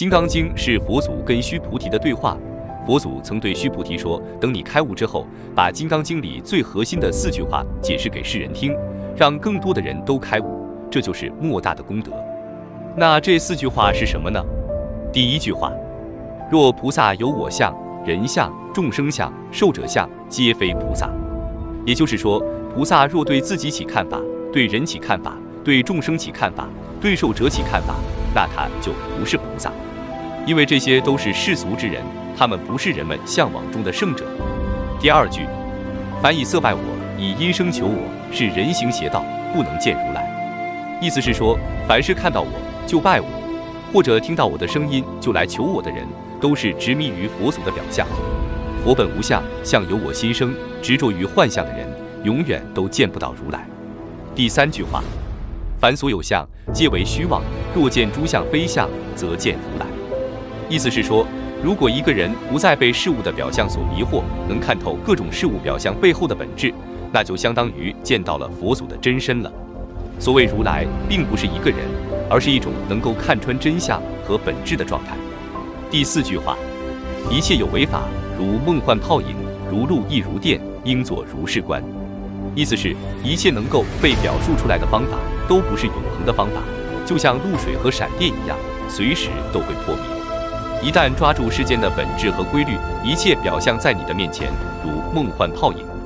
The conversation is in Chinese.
金刚经》是佛祖跟须菩提的对话。佛祖曾对须菩提说：“等你开悟之后，把《金刚经》里最核心的四句话解释给世人听，让更多的人都开悟，这就是莫大的功德。”那这四句话是什么呢？第一句话：“若菩萨有我相、人相、众生相、寿者相，皆非菩萨。”也就是说，菩萨若对自己起看法，对人起看法，对众生起看法，对寿者起看法，那他就不是菩萨，因为这些都是世俗之人，他们不是人们向往中的圣者。第二句，凡以色拜我，以音声求我，是人行邪道，不能见如来。意思是说，凡是看到我就拜我，或者听到我的声音就来求我的人，都是执迷于佛祖的表象。佛本无相，相由我心生，执着于幻象的人，永远都见不到如来。第三句话。凡所有相，皆为虚妄。若见诸相非相，则见如来。意思是说，如果一个人不再被事物的表象所迷惑，能看透各种事物表象背后的本质，那就相当于见到了佛祖的真身了。所谓如来，并不是一个人，而是一种能够看穿真相和本质的状态。第四句话，一切有为法，如梦幻泡影，如露亦如电，应作如是观。意思是，一切能够被表述出来的方法。都不是永恒的方法，就像露水和闪电一样，随时都会破灭。一旦抓住事件的本质和规律，一切表象在你的面前如梦幻泡影。